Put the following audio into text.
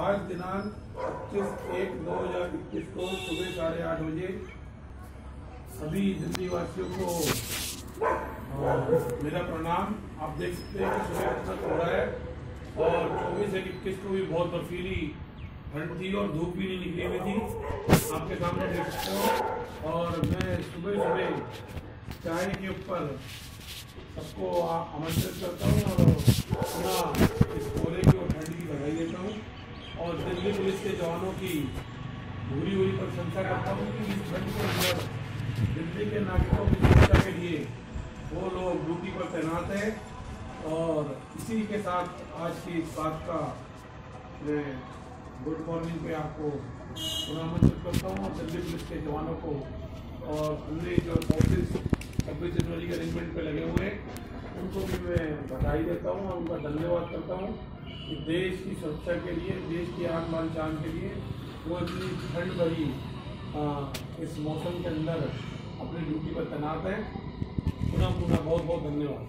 आज दिनांक पच्चीस एक दो हज़ार इक्कीस को सुबह साढ़े आठ बजे सभी हिंदी वासियों को मेरा प्रणाम। आप देख सकते हैं कि सुबह कितना कोहरा है और चौबीस एक इक्कीस को भी बहुत बर्फीली ठंड थी और धूप भी नहीं निकली हुई थी। आपके सामने देख सकते हो। और मैं सुबह सुबह चाय के ऊपर सबको आमंत्रित करता हूँ और अपना इस कोहरे की और ठंड की बधाई देता हूँ और दिल्ली पुलिस के जवानों की भूरी हुई प्रशंसा करता हूँ कि इस ठंड के अंदर दिल्ली के नागरिकों की सुरक्षा के लिए वो लोग ड्यूटी पर तैनात हैं और इसी के साथ आज की इस बात का मैं गुड मॉर्निंग पे आपको पुनः आमंत्रित करता हूँ और दिल्ली पुलिस के जवानों को और अन्य जो फोर्सेज छब्बीस जनवरी के अरेंजमेंट पे लगे हुए उनको भी मैं बधाई देता हूँ और उनका धन्यवाद करता हूँ कि देश की सुरक्षा के लिए, देश की आन बान शान के लिए वो इतनी ठंड भरी इस मौसम के अंदर अपनी ड्यूटी पर तैनात है। पुनः पुनः बहुत बहुत धन्यवाद।